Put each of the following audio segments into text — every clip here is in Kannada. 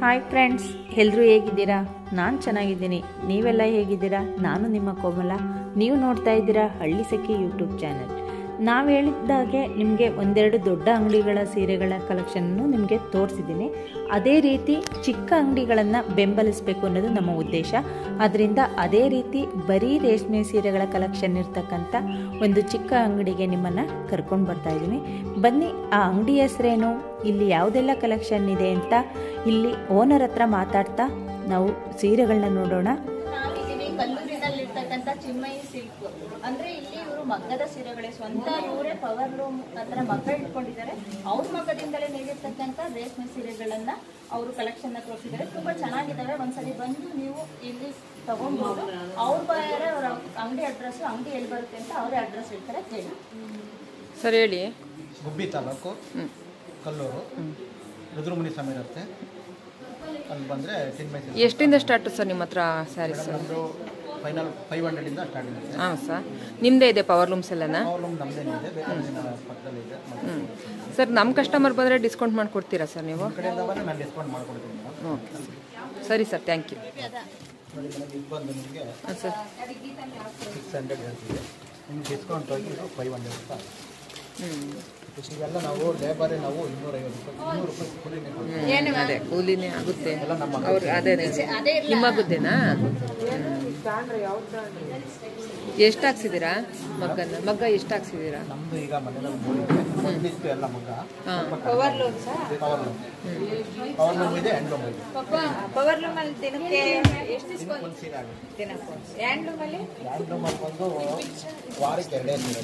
ಹಾಯ್ ಫ್ರೆಂಡ್ಸ್ ಎಲ್ಲರೂ ಹೇಗಿದ್ದೀರಾ? ನಾನು ಚೆನ್ನಾಗಿದ್ದೀನಿ. ನೀವೆಲ್ಲ ಹೇಗಿದ್ದೀರಾ? ನಾನು ನಿಮ್ಮ ಕೋಮಲ. ನೀವು ನೋಡ್ತಾ ಇದ್ದೀರಾ ಹಳ್ಳಿ ಸಖಿ ಯೂಟ್ಯೂಬ್ ಚಾನಲ್ ನಾವು ಹೇಳಿದ್ದಾಗೆ ನಿಮಗೆ ಒಂದೆರಡು ದೊಡ್ಡ ಅಂಗಡಿಗಳ ಸೀರೆಗಳ ಕಲೆಕ್ಷನ್ನು ನಿಮಗೆ ತೋರಿಸಿದ್ದೀನಿ. ಅದೇ ರೀತಿ ಚಿಕ್ಕ ಅಂಗಡಿಗಳನ್ನು ಬೆಂಬಲಿಸಬೇಕು ಅನ್ನೋದು ನಮ್ಮ ಉದ್ದೇಶ. ಅದರಿಂದ ಅದೇ ರೀತಿ ಬರೀ ರೇಷ್ಮೆ ಸೀರೆಗಳ ಕಲೆಕ್ಷನ್ ಇರ್ತಕ್ಕಂಥ ಒಂದು ಚಿಕ್ಕ ಅಂಗಡಿಗೆ ನಿಮ್ಮನ್ನು ಕರ್ಕೊಂಡು ಬರ್ತಾ ಇದ್ದೀನಿ. ಬನ್ನಿ, ಆ ಅಂಗಡಿ ಹೆಸರೇನು? ಇಲ್ಲಿ ಯಾವುದೆಲ್ಲ ಕಲೆಕ್ಷನ್ ಇದೆ ಅಂತ ಇಲ್ಲಿ ಓನರ್ ಹತ್ರ ಮಾತಾಡ್ತಾ ನಾವು ಸೀರೆಗಳನ್ನ ನೋಡೋಣ. ಇರ್ತಕ್ಕಂಥ ಚಿನ್ಮಯಿ ಸಿಲ್ಕ್. ಅಂದ್ರೆ ಇಲ್ಲಿ ಇವರು ಮಗ್ಗದ ಸೀರೆಗಳೇ ಸ್ವಂತ ಇವರೇ ಪವರ್ ಲೂಮ್ ಹತ್ರ ಮಗ್ಗ ಇಟ್ಕೊಂಡಿದ್ದಾರೆ. ಅವ್ರ ಮಗ್ಗದಿಂದಲೇ ನೀಡಿರ್ತಕ್ಕಂಥ ರೇಷ್ಮೆ ಸೀರೆಗಳನ್ನ ಅವರು ಕಲೆಕ್ಷನ್ನ ತೋರಿಸಿದ್ದಾರೆ. ತುಂಬಾ ಚೆನ್ನಾಗಿದ್ದಾವೆ. ಒಂದ್ಸಲಿ ಬಂದು ನೀವು ಇಲ್ಲಿ ತಗೊಂಡ್ಬೋದು ಅವ್ರ ಬಾಯಾರೆ ಅವ್ರ ಅಂಗಡಿ ಅಡ್ರೆಸ್ ಅಂಗಡಿ ಎಲ್ಲಿ ಬರುತ್ತೆ ಅಂತ ಅವರೇ ಅಡ್ರೆಸ್ ಹೇಳ್ತಾರೆ ಕೇಳಿ ಸರ್ ಹೇಳಿ. ಗುಬ್ಬಿ ತಾಲೂಕು ಕಲ್ಲೂರು ರುದ್ರಮುನಿ ಸ್ವಾಮಿ ಇರುತ್ತೆ. ಅಲ್ಲಿ ಬಂದರೆ ಎಷ್ಟಿಂದ ಸ್ಟಾರ್ಟ್ ಸರ್ ನಿಮ್ಮ ಹತ್ರ ಸ್ಯಾರೀಸ್ ಫೈನಲ್ ಫೈವ್ ಹಂಡ್ರೆಡಿಂದ ಸ್ಟಾರ್ಟ್ ಆಗುತ್ತೆ. ಹಾಂ ಸರ್. ನಿಮ್ಮದೇ ಇದೆ ಪವರ್ ಲೂಮ್ಸ್ ಎಲ್ಲನಾ? ಪ್ರಾಬ್ಲಮ್ ನಮ್ಮದೇನೇ ಇದೆ. ಬೇರೆ ನಮ್ಮ ಪಕ್ಕದಲ್ಲಿ ಇದೆ. ಹ್ಞೂ ಸರ್ ನಮ್ಮ ಕಸ್ಟಮರ್ ಬಂದರೆ ಡಿಸ್ಕೌಂಟ್ ಮಾಡಿಕೊಡ್ತೀರಾ ಸರ್ ನೀವು? ನಮ್ಮ ಕಡೆಯಿಂದ ಬಂದರೆ ನಾನು ಡಿಸ್ಕೌಂಟ್ ಮಾಡ್ಕೊಡ್ತೀನಿ. ಮೇಡಮ್ ಓಕೆ ಸರಿ. ಸರ್ ಥ್ಯಾಂಕ್ ಯು ಇದು ಬಂದು ನಿಮಗೆ ಹಾಂ ಸರ್. ಸಿಕ್ಸ್ ಹಂಡ್ರೆಡ್ ನಿಮ್ಗೆ ಡಿಸ್ಕೌಂಟ್ ಹೋಗಿ ಫೈವ್ ಹಂಡ್ರೆಡ್ ಹ್ಞೂ ಇವೆಲ್ಲ ನಾವು ಲೇಬರೇ ನಾವು ಇನ್ನೂರೈವತ್ತು ರೂಪಾಯಿ ಇನ್ನೂರು ರೂಪಾಯಿ ಕೂಲಿನೇ ಕೊಡ್ತೀವಿ. ಅದೇ ಕೂಲಿನೇ ಆಗುತ್ತೆ. ಎಲ್ಲ ನಮ್ಮ ಅವ್ರು ಅದೇ ಅದೇ. ನಿಮ್ಮ ಗುದ್ದೇನಾ ಎಷ್ಟು ಹಾಕ್ಸಿದ್ದೀರಾ ಮಗ್ಗನ ಮಗ್ಗ ಎಷ್ಟು ಹಾಕ್ಸಿದ್ದೀರಾ ನಮ್ದು ಈಗ ಮನೆಯಲ್ಲಿ ಮೂಡಿದೆ ಒಂದಿಷ್ಟು ಎಲ್ಲ ಮಗ್ಗ. ಹಾಂ. Power loom power loom power loom ಇದೆ ಹ್ಯಾಂಡ್ ಲೂಮ್ ಇದೆ. ಪವರ್ ಲೂಮ್ ಅಲ್ಲಿ ದಿನಕ್ಕೆ ಎಷ್ಟು ದಿನಕ್ಕೆ ಒಂದು ಸೀರೆ ಆಗುತ್ತೆ. ಹ್ಯಾಂಡ್ ಲೂಮ್ ಅಲ್ಲಿ? ಹ್ಯಾಂಡ್ ಲೂಮ್ ಅಲ್ಲಿ ಬಂದು ವಾರಕ್ಕೆ ಎರಡೇ ಸೀರೆ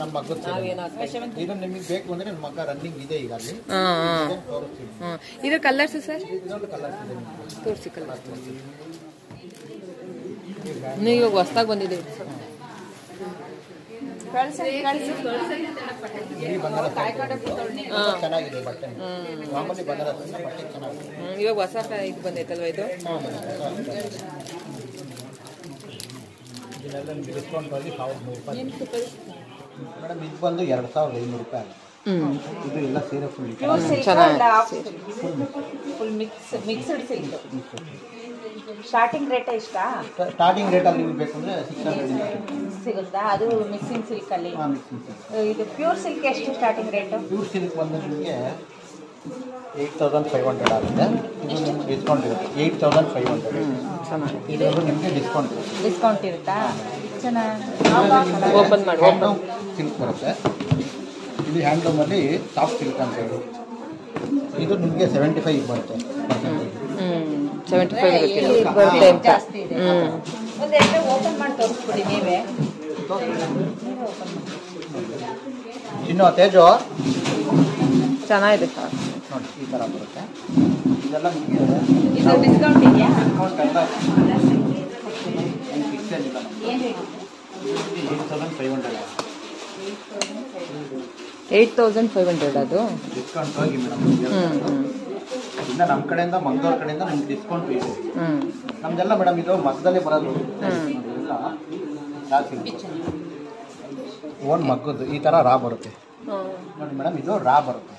ನಮ್ಮ ಸೀರೆ ಈಗ ನಿಮಗೆ ಬೇಕು ಅಂದ್ರೆ ನನ್ನ ಮಗ ರನ್ನಿಂಗ್ ಇದೆ ಈಗ ಅಲ್ಲಿ. ತೋರಿಸ್ತೀನಿ. ಇದು ಕಲರ್ಸ್ ಸರ್? ಇದೊಂದು ಕಲರ್ ಇದೆ ನಿಮ್ಗೆ. ತೋರಿಸಿ ಕಲರ್ಸ್ ನೀವು ಇವಾಗ ಹೊಸ್ದಾಗಿ ಬಂದಿದೆ ಇಲ್ಲಿ ಬಂಗಾರ ತುಂಬಾ ಚೆನ್ನಾಗಿದೆ ಬಟ್ಟೆ. ಮಾಮೂಲಿ ಬಂಗಾರ ತಂದ್ರೆ ಚೆನ್ನಾಗಿದೆ. ಹ್ಮ್, ಇವಾಗ ಹೊಸ ಇದು ಬಂದೈತಲ್ವ ಇದು? ಇದನ್ನೆಲ್ಲ ನಿಮಗೆ ಡಿಸ್ಕೌಂಟ್ ಆಗಿ ಸಾವಿರದ ನೂರು ರೂಪಾಯಿ ಮೇಡಮ್ ಇದು ಬಂದು ಎರಡು ಸಾವಿರದ ಐನೂರು ರೂಪಾಯಿ ಆಗುತ್ತೆ. ಇದು ಎಲ್ಲ ಸೀರೆ full full mix mixed silk starting rate ಎಷ್ಟಾ? Starting ರೇಟಲ್ಲಿ ನಿಮಗೆ ಬೇಕಂದ್ರೆ ಸಿಕ್ಸ್ ಹಂಡ್ರೆಡ್ ಸಿಗುತ್ತಾ? ಅದು ಮಿಕ್ಸಿಂಗ್ ಸಿಲ್ಕ್ ಅಲ್ಲಿ? ಇದು ಪ್ಯೂರ್ ಸಿಲ್ಕ್ ಎಷ್ಟು ಸ್ಟಾರ್ಟಿಂಗ್ ರೇಟ್ ಪ್ಯೂರ್ ಸಿಲ್ಕ್ ಬಂದು ನಿಮಗೆ ಏಯ್ಟ್ ತೌಸಂಡ್ ಫೈವ್ ಹಂಡ್ರೆಡ್ ಆಗುತ್ತೆ. ಇದು ನಿಮ್ಗೆ ಡಿಸ್ಕೌಂಟ್ ಇರುತ್ತೆ. Eight thousand five hundred. ಇದರಲ್ಲೂ ನಿಮಗೆ ಡಿಸ್ಕೌಂಟ್ ಇರುತ್ತೆ. ಡಿಸ್ಕೌಂಟ್ ಇರುತ್ತಾ? ಚೆನ್ನಾಗಿ ಓಪನ್ ಮಾಡಿ ಓಪನ್ ಸಿಲ್ಕ್ ಬರುತ್ತೆ. ಇದು ಹ್ಯಾಂಡ್ಲೂಮಲ್ಲಿ ಸಾಫ್ಟ್ ಸಿಲ್ಕ್ ಅಂತ ಹೇಳಿ. ಇದು ನಿಮಗೆ ಸೆವೆಂಟಿ ಫೈವ್ ಬರುತ್ತೆ ಸೆವೆಂಟಿ ಫೈವ್ ಇರುತ್ತೆ ಬರುತ್ತೆ ಅಂತ. ಜಾಸ್ತಿ ಇದೆ. ಹ್ಮ್. ಓಪನ್ ಮಾಡಿ ತೋರಿಸ್ಬಿಡಿ ನೀವೇ. ಇನ್ನು ತೇಜು? ಚೆನ್ನಾಗಿದೆ ಸರ್ ನೋಡಿ ಈ ಥರ ಬರುತ್ತೆ. ಇದೆಲ್ಲ ನಿಮಗೆ ಇದು ಡಿಸ್ಕೌಂಟ್ ಎಲ್ಲ eight thousand five hundred. Eight thousand five hundred ಅದು? ಡಿಸ್ಕೌಂಟ್ ಹೋಗಿ ಮೇಡಮ್. ಇನ್ನು ನಮ್ಮ ಕಡೆಯಿಂದ ಮಗ್ದವ್ರ ಕಡೆಯಿಂದ ನಿಮ್ಗೆ ಡಿಸ್ಕೌಂಟ್ ಇದೆ ಹ್ಮ್. ನಮ್ದೆಲ್ಲ ಮೇಡಮ್ ಇದು ಮಗ್ದಲ್ಲೇ ಬರೋದು. ಓನ್ ಮಗ್ಗದ್ದು ಈ ಥರ ರಾ ಬರುತ್ತೆ. ನೋಡಿ ಮೇಡಮ್ ಇದು ರಾ ಬರುತ್ತೆ.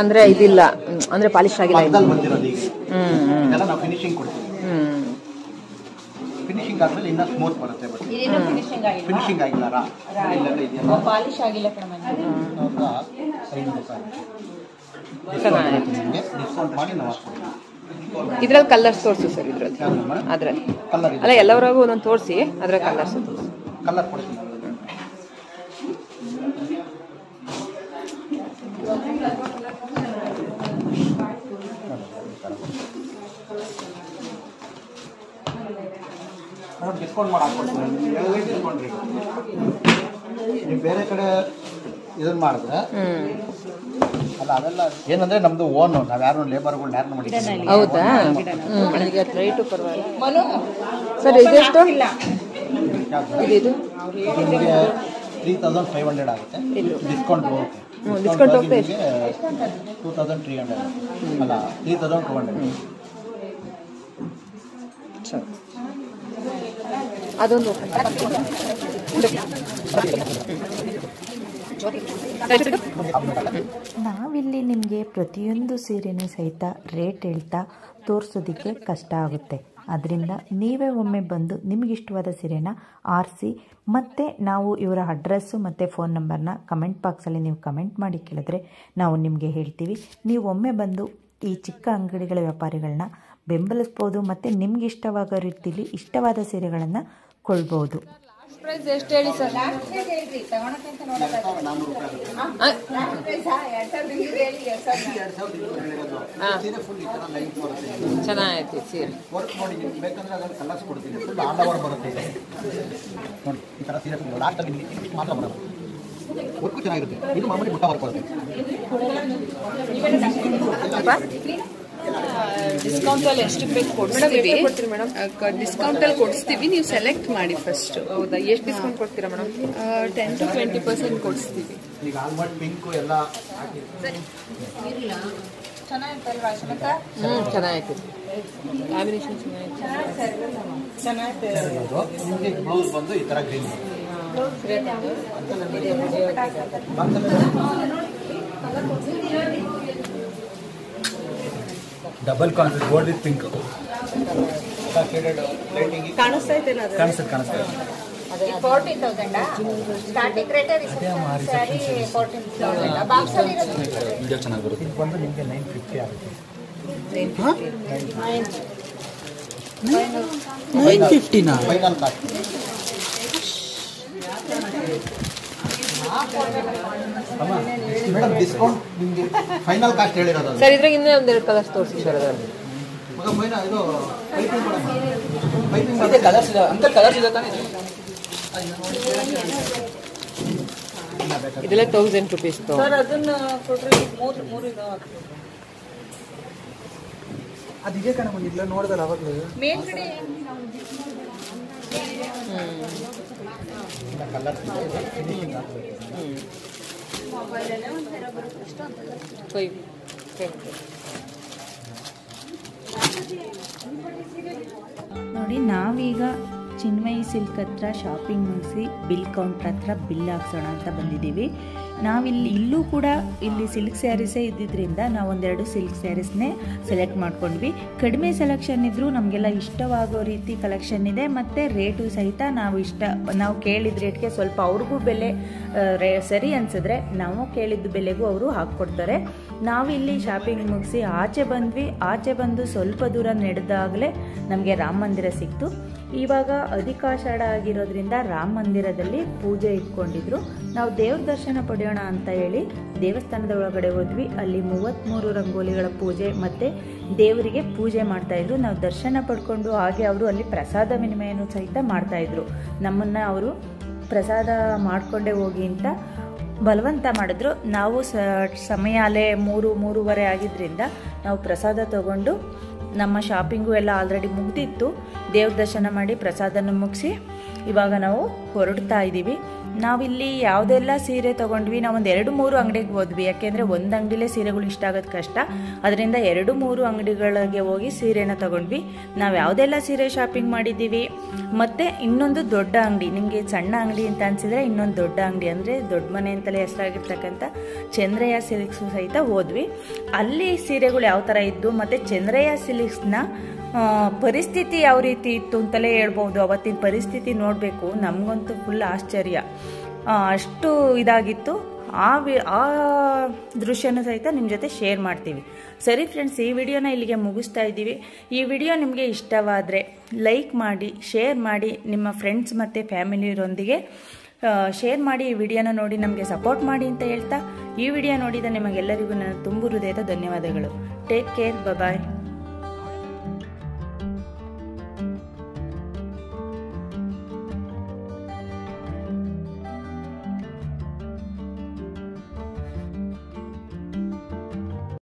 ಅಂದ್ರೆ ಇದಿಲ್ಲ. ಅಂದ್ರೆ ಪಾಲಿಶ್ ಆಗಿಲ್ಲ ಫಿನಿಶಿಂಗ್ ಕೊಡ್ತೀವಿ. ಫಿನಿಶಿಂಗ್ ಆದ್ಮೇಲೆ ಇನ್ನೂ ಸ್ಮೂತ್ ಬರುತ್ತೆ ಬಟ್ ಇದೇನು ಫಿನಿಶಿಂಗ್ ಆಗಿಲ್ಲ ಫಿನಿಶಿಂಗ್ ಆಗಿಲ್ಲ ರಾ. ಇಲ್ಲೆಲ್ಲ ಇದೆಯಲ್ಲ. ಪಾಲಿಶ್ ಆಗಿಲ್ಲ ಕಣಮ್ಮ ಅವ್ರ್ದ ಐನೂರು ರೂಪಾಯಿ ಚೆನ್ನಾಗಿದೆ. ಡಿಸ್ಕೌಂಟ್ ಮಾಡಿ ನಾವು ಹಾಕ್ತೀವಿ. ಇದ್ರಲ್ಲಿ ಕಲರ್ಸ್ ತೋರಿಸು ಸರ್ ಇದ್ರಲ್ಲಿ. ಅದ್ರಲ್ಲಿ. ಅಲ್ಲ ಎಲ್ಲವರಾಗೂ ಒಂದೊಂದು ತೋರಿಸಿ ಅದ್ರ ಕಲರ್ಸ್ ಕಲರ್ ಕೊಡ್ತೀನಿ. ಡಿಸ್ಕೌಂಟ್ ಮಾಡಿ ಹಾಕ್ಕೊಡ್ತೀನಿ ಡಿಸ್ಕೌಂಟ್ ರೇಟ್ ನೀವು ಬೇರೆ ಕಡೆ ಇದನ್ನ ಮಾಡಿದ್ರೆ ಅಲ್ಲ ಅವೆಲ್ಲ ಏನಂದ್ರೆ ನಮ್ದು ಓನು ನಾವು ಯಾರು ಲೇಬರ್ಗಳು ಯಾರನ್ನ ಮಾಡಿದ್ದೀವಿ ಹೌದಾ? ಹ್ಮ್. ಈಗ ರೈಟು ಪರವಾಗಿಲ್ಲ. ಮನು ಸರ್ ಇದೆಷ್ಟು? ಇದು ಇದು ನಿಮಗೆ ತ್ರೀ ತೌಸಂಡ್ ಫೈವ್ ಹಂಡ್ರೆಡ್ ಆಗುತ್ತೆ. ಡಿಸ್ಕೌಂಟ್ ಹೋಗುತ್ತೆ ಹ್ಮ್, ಹೋಗ್ತಾ ಹೋಗುತ್ತೆ ಟೂ ತೌಸಂಡ್ ತ್ರೀ ಹಂಡ್ರೆಡ್ ಅಲ್ಲ ತ್ರೀ ತೌಸಂಡ್ ಟು ಹಂಡ್ರೆಡ್ ಸರಿ. ಅದೊಂದು ನಾವಿಲ್ಲಿ ನಿಮಗೆ ಪ್ರತಿಯೊಂದು ಸೀರೆನೂ ಸಹಿತ ರೇಟ್ ಹೇಳ್ತಾ ತೋರಿಸೋದಕ್ಕೆ ಕಷ್ಟ ಆಗುತ್ತೆ. ಅದರಿಂದ ನೀವೇ ಒಮ್ಮೆ ಬಂದು ನಿಮಗಿಷ್ಟವಾದ ಸೀರೆನ ಆರಿಸಿ ಮತ್ತು ನಾವು ಇವರ ಅಡ್ರೆಸ್ಸು ಮತ್ತು ಫೋನ್ ನಂಬರ್ನ ಕಮೆಂಟ್ ಬಾಕ್ಸಲ್ಲಿ ನೀವು ಕಮೆಂಟ್ ಮಾಡಿ ಕೇಳಿದ್ರೆ ನಾವು ನಿಮಗೆ ಹೇಳ್ತೀವಿ. ನೀವು ಒಮ್ಮೆ ಬಂದು ಈ ಚಿಕ್ಕ ಅಂಗಡಿಗಳ ವ್ಯಾಪಾರಿಗಳನ್ನ ಬೆಂಬಲಿಸ್ಬೋದು ಮತ್ತು ನಿಮ್ಗೆ ಇಷ್ಟವಾಗೋ ರೀತಿಲಿ ಇಷ್ಟವಾದ ಸೀರೆಗಳನ್ನು ಕೊಳ್ಬೋದು ಪ್ರೈಸ್ ಎಷ್ಟು ಹೇಳಿ ಸರ್? ಚೆನ್ನಾಗೈತಿ ಸೀರೆ. ವರ್ಕ್ ಮಾಡಿ ನಿಮ್ಗೆ ಬೇಕಂದ್ರೆ ಅದನ್ನು ಕಲರ್ಸ್ ಕೊಡ್ತೀನಿ. ಫುಲ್ ಆಲ್ ಓವರ್ ಬರುತ್ತೆ ಇದೆ. ನೋಡಿ ಈ ಥರ ಸೀರೆ ಫುಲ್ ಲಾಸ್ಟಲ್ಲಿ ನಿಮಗೆ ಮಾತ್ರ ವರ್ಕು ಚೆನ್ನಾಗಿರುತ್ತೆ. ಇದು ಮಾಮೂಲಿ ಮುಟ್ಟ ವರ್ಕ್ ಬರುತ್ತೆ. ಡಿಸ್ಕೌಂಟ್ ಅಲ್ಲಿ ಎಷ್ಟು ಬೇಕು ಕೊಡ್ತೀವಿ ಡಿಸ್ಕೌಂಟ್ ಅಲ್ಲಿ ಕೊಡಿಸ್ತೀವಿ ನೀವು ಸೆಲೆಕ್ಟ್ ಮಾಡಿ ಫಸ್ಟ್ ಹೌದಾ? ಎಷ್ಟು ಡಿಸ್ಕೌಂಟ್ ಕೊಡ್ತೀರಾ madam ten to twenty percent ಕೊಡಿಸ್ತೀವಿ. ಹ್ಞೂ ಚೆನ್ನಾಗೈತಿ. ಕಾಂಬಿನೇಷನ್ ನಿಮಗೆ ಬ್ಲೌಸ್ ಬಂದು ಈ ಥರ green double concept gold with pink shaded lighting ಕಾಣಿಸ್ತಾ ಇದೆ ಕಾಣಿಸ್ತದೆ ಕಾಣಿಸ್ತದೆ. Fourteen thousand starting rate sari fourteen thousand box ಅಲ್ಲಿ ಇರೋದು ವಿಡಿಯೋ ಚೆನ್ನಾಗಿ ಬರುತ್ತೆ. ಇದು ಬಂದು ನಿಮಗೆ ನೈನ್ ಫಿಫ್ಟಿ ಆಗುತ್ತೆ. ನೈನ್ ಫಿಫ್ಟಿನಾ ಫೈನಲ್ ಕಾಸ್ಟ್ ಮೇಡಮ್ ಡಿಸ್ಕೌಂಟ್ ನಿಮಗೆ ಫೈನಲ್ ಕಾಸ್ಟ್ ಹೇಳಿರೋದು. ಸರ್ ಇದ್ರಾಗ ಇನ್ನೂ ಒಂದೆರಡು ಕಲರ್ಸ್ ತೋರಿಸಿ ಸರ್ ಅದರಲ್ಲಿ. ಮಗ ಫೈನ ಇದು ಪೈಪಿಂಗ್ ಪೈಪಿಂಗ್ ಕಲರ್ಸ್ ಇದೆ ಅಂತ ಕಲರ್ಸ್ ಇದೆ. ತಾನೇ ಇದೆಲ್ಲ ತೌಸಂಡ್ ರುಪೀಸ್ ಸರ್ ಅದನ್ನ ಕೊಟ್ರೆ ಮೂರು ಮೂರು ಇದಾವೆ ಅದಿದೆ ಕಣ ಬಂದಿಲ್ಲ ನೋಡಿದಲ್ಲ ಅವಾಗಲೂ. ಮೇಲ್ಗಡೆ ನೋಡಿ ನಾವೀಗ ಚಿನ್ಮಯಿ ಸಿಲ್ಕ್ ಹತ್ರ ಶಾಪಿಂಗ್ ಮುಗಿಸಿ ಬಿಲ್ ಕೌಂಟರ್ ಹತ್ರ ಬಿಲ್ ಹಾಕ್ಸೋಣ ಅಂತ ಬಂದಿದ್ದೀವಿ. ನಾವಿಲ್ಲಿ ಇಲ್ಲೂ ಕೂಡ ಇಲ್ಲಿ ಸಿಲ್ಕ್ ಸ್ಯಾರೀಸೇ ಇದ್ದಿದ್ದರಿಂದ ನಾವು ಒಂದೆರಡು ಸಿಲ್ಕ್ ಸ್ಯಾರೀಸ್ನೇ ಸೆಲೆಕ್ಟ್ ಮಾಡ್ಕೊಂಡ್ವಿ. ಕಡಿಮೆ ಸೆಲೆಕ್ಷನ್ ಇದ್ದರೂ ನಮಗೆಲ್ಲ ಇಷ್ಟವಾಗೋ ರೀತಿ ಕಲೆಕ್ಷನ್ ಇದೆ. ಮತ್ತು ರೇಟು ಸಹಿತ ನಾವು ಇಷ್ಟ, ನಾವು ಕೇಳಿದ ರೇಟ್ಗೆ ಸ್ವಲ್ಪ ಅವ್ರಿಗೂ ಬೆಲೆ ಸರಿ ಅನಿಸಿದ್ರೆ ನಾವು ಕೇಳಿದ ಬೆಲೆಗೂ ಅವರು ಹಾಕ್ಕೊಡ್ತಾರೆ. ನಾವಿಲ್ಲಿ ಶಾಪಿಂಗ್ ಮುಗಿಸಿ ಆಚೆ ಬಂದ್ವಿ. ಆಚೆ ಬಂದು ಸ್ವಲ್ಪ ದೂರ ನಡೆದಾಗಲೇ ನಮಗೆ ರಾಮ ಮಂದಿರ ಸಿಕ್ತು. ಇವಾಗ ಅಧಿಕಾಷಾಢ ಆಗಿರೋದ್ರಿಂದ ರಾಮ ಮಂದಿರದಲ್ಲಿ ಪೂಜೆ ಇಟ್ಕೊಂಡಿದ್ರು. ನಾವು ದೇವ್ರ ದರ್ಶನ ಪಡೆಯೋಣ ಅಂತ ಹೇಳಿ ದೇವಸ್ಥಾನದ ಒಳಗಡೆ ಹೋದ್ವಿ. ಅಲ್ಲಿ ಮೂವತ್ತ್ಮೂರು ರಂಗೋಲಿಗಳ ಪೂಜೆ ಮತ್ತು ದೇವರಿಗೆ ಪೂಜೆ ಮಾಡ್ತಾಯಿದ್ರು ನಾವು ದರ್ಶನ ಪಡ್ಕೊಂಡು ಹಾಗೆ ಅವರು ಅಲ್ಲಿ ಪ್ರಸಾದ ವಿನಿಮಯನೂ ಸಹಿತ ಮಾಡ್ತಾಯಿದ್ರು ನಮ್ಮನ್ನು ಅವರು ಪ್ರಸಾದ ಮಾಡಿಕೊಂಡೇ ಹೋಗಿ ಅಂತ ಬಲವಂತ ಮಾಡಿದ್ರು. ನಾವು ಸ ಸಮಯ ಅಲ್ಲೇ ಮೂರು, ಮೂರುವರೆ ಆಗಿದ್ದರಿಂದ ನಾವು ಪ್ರಸಾದ ತಗೊಂಡು ನಮ್ಮ ಶಾಪಿಂಗು ಎಲ್ಲ ಆಲ್ರೆಡಿ ಮುಗ್ದಿತ್ತು. ದೇವ್ರ ದರ್ಶನ ಮಾಡಿ ಪ್ರಸಾದನ ಮುಗಿಸಿ ಇವಾಗ ನಾವು ಹೊರಡ್ತಾ ಇದ್ದೀವಿ. ನಾವಿಲ್ಲಿ ಯಾವುದೆಲ್ಲ ಸೀರೆ ತೊಗೊಂಡ್ವಿ? ನಾವೊಂದು ಎರಡು ಮೂರು ಅಂಗಡಿಗೆ ಹೋದ್ವಿ. ಯಾಕೆಂದರೆ ಒಂದು ಅಂಗಡಿಲೇ ಸೀರೆಗಳು ಇಷ್ಟ ಆಗೋದು ಕಷ್ಟ. ಅದರಿಂದ ಎರಡು ಮೂರು ಅಂಗಡಿಗಳಿಗೆ ಹೋಗಿ ಸೀರೆನ ತೊಗೊಂಡ್ವಿ. ನಾವು ಯಾವುದೆಲ್ಲ ಸೀರೆ ಶಾಪಿಂಗ್ ಮಾಡಿದ್ದೀವಿ? ಮತ್ತು ಇನ್ನೊಂದು ದೊಡ್ಡ ಅಂಗಡಿ. ನಿಮಗೆ ಸಣ್ಣ ಅಂಗಡಿ ಅಂತ ಅನಿಸಿದ್ರೆ ಇನ್ನೊಂದು ದೊಡ್ಡ ಅಂಗಡಿ ಅಂದರೆ ದೊಡ್ಡ ಮನೆ ಅಂತಲೇ ಹೆಸರಾಗಿರ್ತಕ್ಕಂಥ ಚಂದ್ರಯ್ಯ ಸಿಲ್ಕ್ಸು ಸಹಿತ ಹೋದ್ವಿ. ಅಲ್ಲಿ ಸೀರೆಗಳು ಯಾವ ಥರ ಇದ್ದು, ಮತ್ತು ಚಂದ್ರಯ್ಯ ಸಿಲ್ಕ್ಸ್ನ ಪರಿಸ್ಥಿತಿ ಯಾವ ರೀತಿ ಇತ್ತು ಅಂತಲೇ ಹೇಳ್ಬೋದು. ಅವತ್ತಿನ ಪರಿಸ್ಥಿತಿ ನೋಡಬೇಕು. ನಮಗಂತೂ ಫುಲ್ ಆಶ್ಚರ್ಯ. ಅಷ್ಟು ಇದಾಗಿತ್ತು. ಆ ವಿ, ಆ ದೃಶ್ಯನೂ ಸಹಿತ ನಿಮ್ಮ ಜೊತೆ ಶೇರ್ ಮಾಡ್ತೀವಿ. ಸರಿ ಫ್ರೆಂಡ್ಸ್ ಈ ವಿಡಿಯೋನ ಇಲ್ಲಿಗೆ ಮುಗಿಸ್ತಾ ಇದ್ದೀವಿ. ಈ ವಿಡಿಯೋ ನಿಮಗೆ ಇಷ್ಟವಾದರೆ ಲೈಕ್ ಮಾಡಿ ಶೇರ್ ಮಾಡಿ ನಿಮ್ಮ ಫ್ರೆಂಡ್ಸ್ ಮತ್ತು ಫ್ಯಾಮಿಲಿಯರೊಂದಿಗೆ ಶೇರ್ ಮಾಡಿ ಈ ವಿಡಿಯೋನ ನೋಡಿ ನಮಗೆ ಸಪೋರ್ಟ್ ಮಾಡಿ ಅಂತ ಹೇಳ್ತಾ, ಈ ವಿಡಿಯೋ ನೋಡಿದ ನಿಮಗೆಲ್ಲರಿಗೂ ನನ್ನ ತುಂಬು ಹೃದಯದ ಧನ್ಯವಾದಗಳು. Take care bye